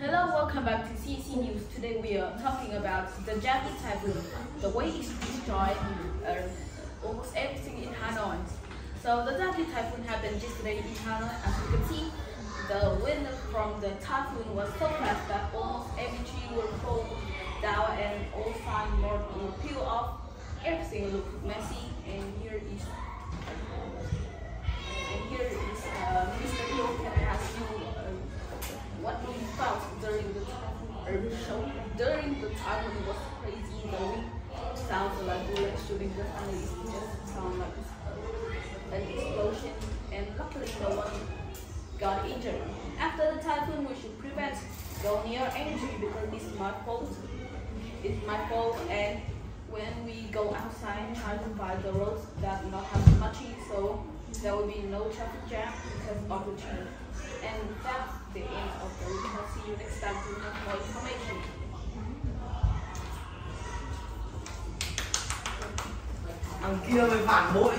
Hello, welcome back to CEC News. Today we are talking about the Japanese typhoon, the way it destroyed uh, almost everything in Hanoi. So the Japanese typhoon happened yesterday in Hanoi. As you can see, the wind from the typhoon was so fast that almost every tree will fall down and all sign board will peel off. Everything looked messy and here is felt during the typhoon show? During the typhoon it was crazy. The sounds like bullets shooting the sun. It just sound like an explosion. And luckily no one got injured. After the typhoon, we should prevent go near energy because it's my fault. It's my fault and when we go outside try to find the roads that not have much so there will be no traffic jam because of the change. And that's the end of the week. I'll See you next time to have more information. thằng kia mày phản bội